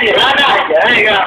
Gimana aja ya,